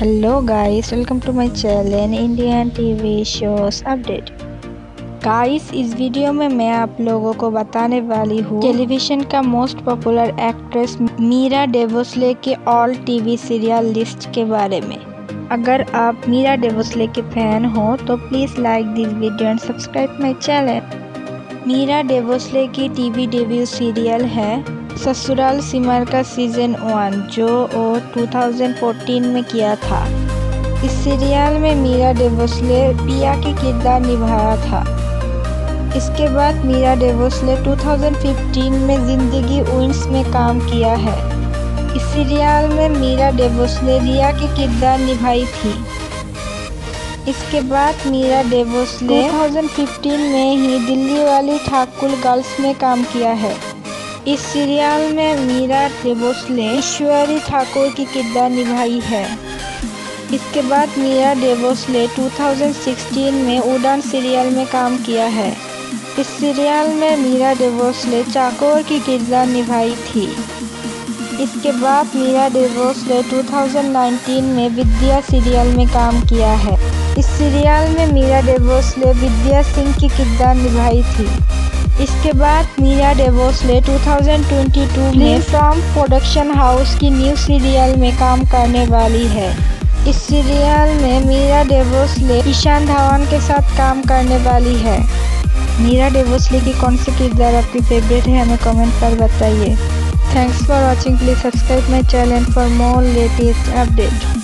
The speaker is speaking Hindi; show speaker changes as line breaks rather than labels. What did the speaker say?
Hello guys welcome to my channel Indian TV shows update guys इस वीडियो में मैं आप लोगों को बताने वाली हूँ टेलीविज़न का most popular actress Meera Deosthale के ऑल टीवी सीरियल लिस्ट के बारे में। अगर आप मीरा डेवोसले के फ़ैन हो तो please like this video and subscribe my channel Meera Deosthale की टीवी डेब्यू सीरियल है ससुराल सिमर का सीज़न वन, जो वो 2014 में किया था। इस सीरियल में मीरा डेवोसले पिया के किरदार निभाया था। इसके बाद मीरा डेवोसले 2015 में ज़िंदगी विंस में काम किया है। इस सीरियल में मीरा डेवोसले रिया के किरदार निभाई थी। इसके बाद मीरा डेवोसले 2015 में ही दिल्ली वाली ठाकुर गर्ल्स में काम किया है। इस सीरियल में मीरा डेबोसले ईश्वरी ठाकुर की किरदार निभाई है। इसके बाद मीरा डेबोसले 2016 में उड़ान सीरियल में काम किया है। इस सीरियल में मीरा डेबोसले चाकोर की किरदार निभाई थी। इसके बाद मीरा डेबोसले 2019 में विद्या सीरियल में काम किया है। इस सीरियल में मीरा डेबोसले विद्या सिंह की किरदार निभाई थी। इसके बाद मीरा डेवोसले 2022 में फ्रॉम प्रोडक्शन हाउस की न्यू सीरियल में काम करने वाली है। इस सीरियल में मीरा डेवोसले ईशान धवन के साथ काम करने वाली है। मीरा डेवोसले की कौन सी किरदार आपकी फेवरेट है, हमें कमेंट पर बताइए। Thanks for watching please subscribe my channel for more latest update